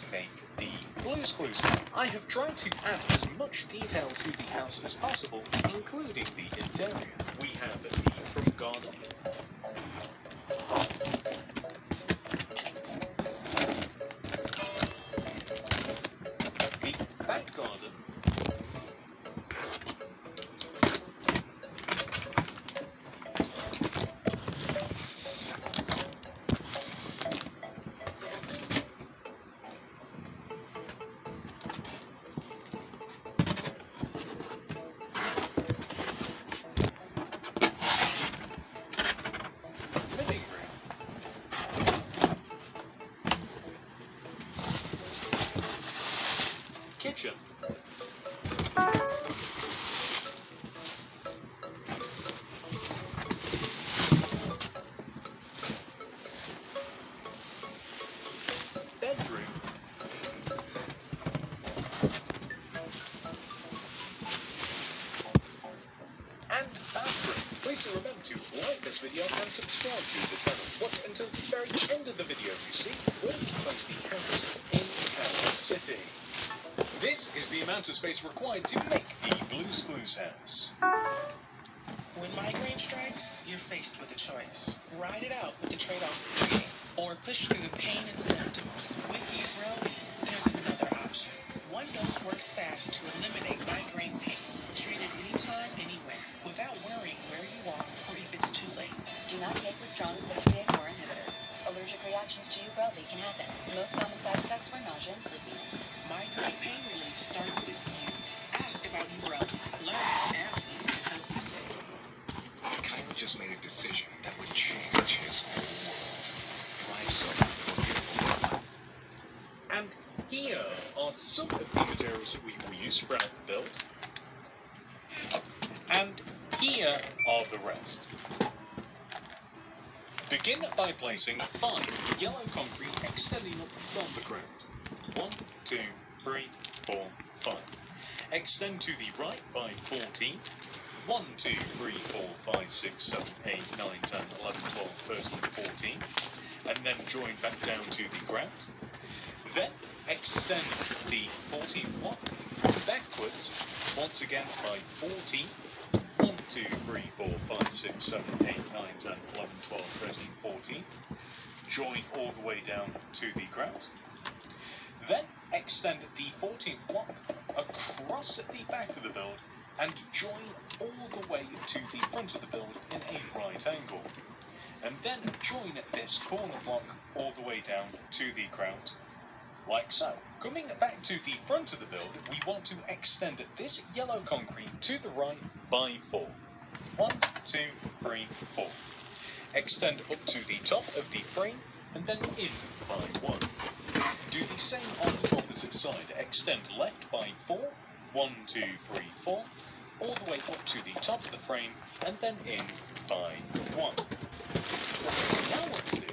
to make the Blue's Clues. I have tried to add as much detail to the house as possible, including the interior. We have the front garden, end of the video you see we place the house in our city. This is the amount of space required to make the Blue's Clues house. When migraine strikes, you're faced with a choice. Ride it out with the trade-offs of treating, or push through the pain and symptoms. With Ubrelvy, there's another option. One dose works fast to eliminate migraine pain. Treated anytime, anywhere, without worrying where you are or if it's too late. Do not take with strong CYP3A4 inhibitors. Allergic reactions to Ubrelvy can happen. Most common side effects were nausea and sleepiness. Migraine pain relief starts with you. Ask about Ubrelvy. Learn how AbbVie can help you save. Kyle just made a decision that would change his whole world. Drive forgivable. And here are some of the materials that we will use throughout the build. And here are the rest. Begin by placing five yellow concrete extending up from the ground. One, two, three, four, five. Extend to the right by 14. 1, 2, 3, 4, 5, 6, 7, 8, 9, 10, 11, 12, 13, 14. And then join back down to the ground. Then extend the 14th one backwards once again by 14. 1, 2, 3, 4, 5, 6, 7, 8, 9, 10, 11, 12, 13, 14. Join all the way down to the ground. Then extend the 14th block across the back of the build and join all the way to the front of the build in a right angle. And then join this corner block all the way down to the ground like so. Coming back to the front of the build, we want to extend this yellow concrete to the right by 4. 1, 2, 3, 4. Extend up to the top of the frame and then in by 1. Do the same on the opposite side. Extend left by 4. 1, 2, 3, 4. All the way up to the top of the frame and then in by 1. Now to do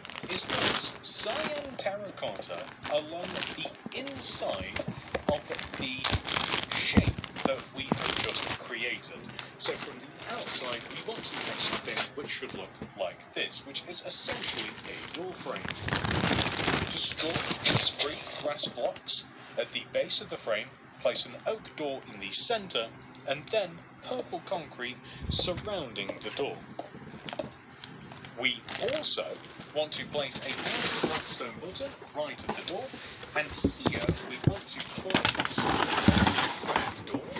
terracotta along the inside of the shape that we have just created. So from the outside, we want to make something which should look like this, which is essentially a door frame. Destroy these three grass blocks at the base of the frame, place an oak door in the centre, and then purple concrete surrounding the door. We also want to place a large blackstone button right at the door, and here we want to place a trap door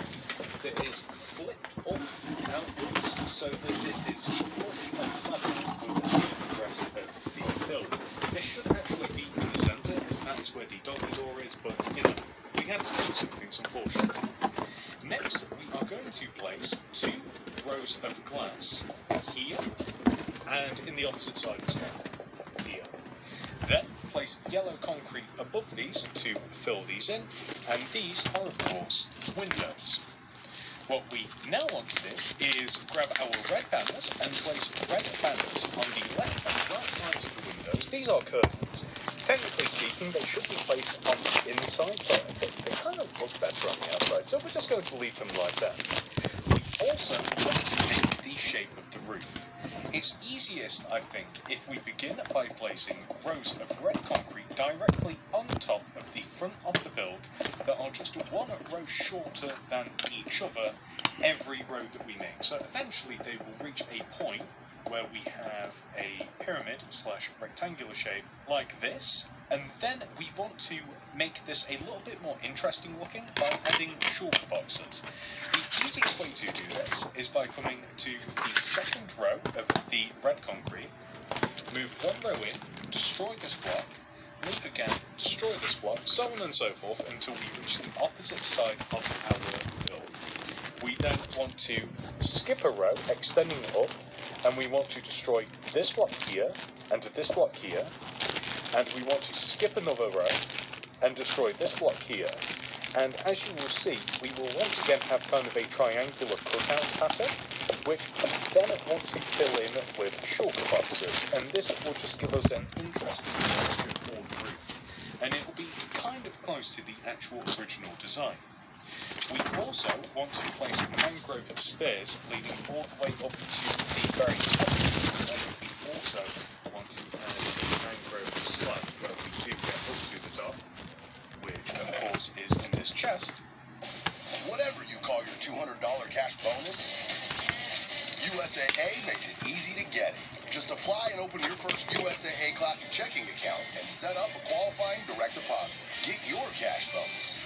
that is flipped up outwards so that it is flush and level with the rest of the build. This should actually be in the centre, as that's where the doggy door is, but you know, we had to do some things unfortunately. Next, we are going to place two rows of glass here and in the opposite side here. Then place yellow concrete above these to fill these in, and these are of course windows. What we now want to do is grab our red banners and place red banners on the left and right sides of the windows. These are curtains. Technically speaking, they should be placed on the inside, but they, they kind of look better on the outside, so we're just going to leave them like that. We also want to make the shape of the roof. It's easiest, I think, if we begin by placing rows of red concrete directly on top of the front of the build that are just one row shorter than each other every row that we make. So eventually they will reach a point where we have a pyramid slash rectangular shape like this, and then we want to make this a little bit more interesting looking by adding short boxes. To do this is by coming to the second row of the red concrete, move one row in, destroy this block, move again, destroy this block, so on and so forth until we reach the opposite side of our build. We then want to skip a row, extending it up, and we want to destroy this block here, and this block here, and we want to skip another row, and destroy this block here, and as you will see, we will once again have kind of a triangular cutout pattern, which we then want to fill in with shulker boxes, and this will just give us an interesting texture the roof, and it will be kind of close to the actual original design. We also want to place mangrove stairs leading all the way up to the very top, and we also want to add a mangrove slab where we do get up to the top, which of course is in this chest, Whatever you call your $200 cash bonus, USAA makes it easy to get it. Just apply and open your first USAA Classic checking account and set up a qualifying direct deposit. Get your cash bonus.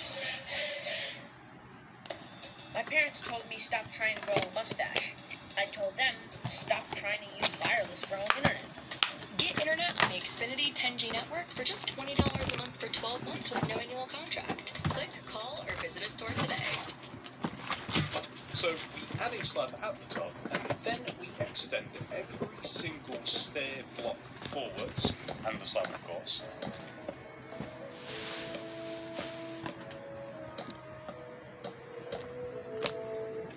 My parents told me stop trying to grow a mustache. I told them stop trying to use wireless for home internet. Internet on the Xfinity 10G network for just $20 a month for 12 months with no annual contract. Click, call, or visit a store today. So we add a slab at the top, and then we extend every single stair block forwards, and the slab of course.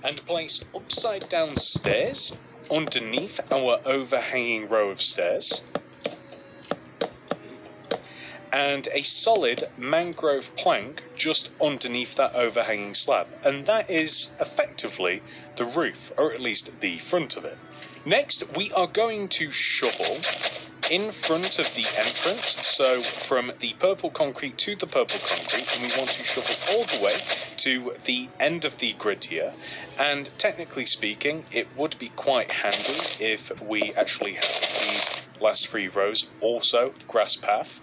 And place upside down stairs underneath our overhanging row of stairs. And a solid mangrove plank just underneath that overhanging slab. And that is effectively the roof, or at least the front of it. Next, we are going to shovel in front of the entrance, so from the purple concrete to the purple concrete, and we want to shovel all the way to the end of the grid here. And technically speaking, it would be quite handy if we actually had these last three rows also grass path.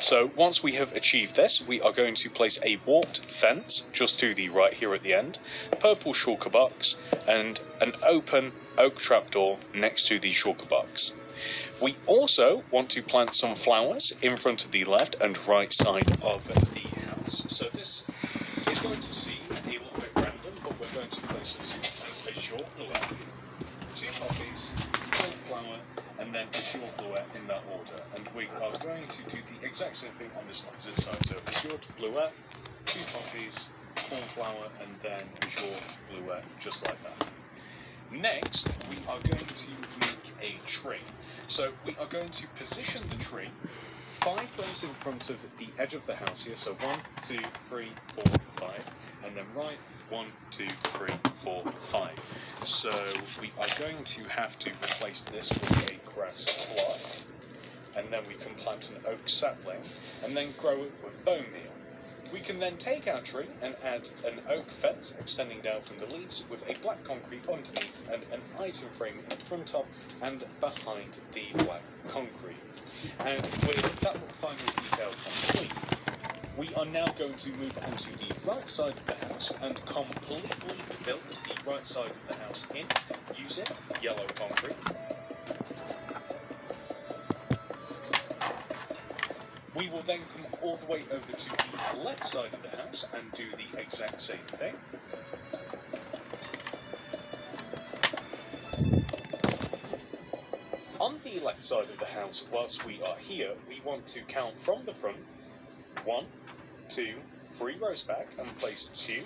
So once we have achieved this, we are going to place a warped fence just to the right here at the end, purple shulker box, and an open oak trapdoor next to the shulker box. We also want to plant some flowers in front of the left and right side of the house. So this is going to seem a little bit random, but we're going to place a, short bluet, two poppies, cornflower, and then short bluet in that order. And we are going to do the exact same thing on this opposite side. So short bluet, two poppies, cornflower, and then short bluet, just like that. Next, we are going to make a tree. So we are going to position the tree five rows in front of the edge of the house here. So one, two, three, four, five, and then right, one, two, three, four, five. So we are going to have to replace this with a grass and then we can plant an oak sapling, and then grow it with bone meal. We can then take our tree and add an oak fence extending down from the leaves with a black concrete underneath and an item frame in front of and behind the black concrete. And with that final detail complete, we are now going to move on to the right side of the house and completely fill the right side of the house in using yellow concrete. We will then come all the way over to the left side of the house and do the exact same thing. On the left side of the house, whilst we are here, we want to count from the front one, two, three rows back and place two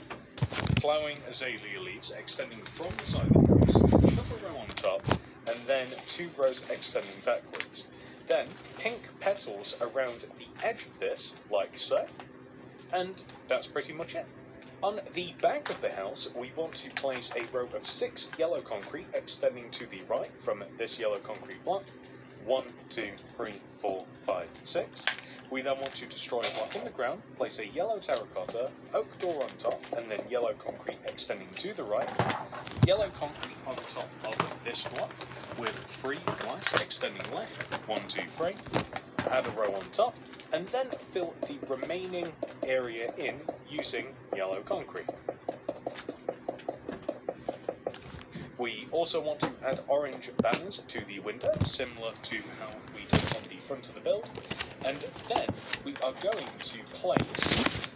flowering azalea leaves extending from the side of the house, another row on top, and then two rows extending backwards. Then pink petals around the edge of this, like so, and that's pretty much it. On the back of the house, we want to place a row of six yellow concrete extending to the right from this yellow concrete block. One, two, three, four, five, six. We then want to destroy a block in the ground, place a yellow terracotta, oak door on top, and then yellow concrete extending to the right. Yellow concrete on top of this block with three glass extending left. One, two, three. Add a row on top, and then fill the remaining area in using yellow concrete. We also want to add orange banners to the window, similar to how we did on the front of the build. And then we are going to place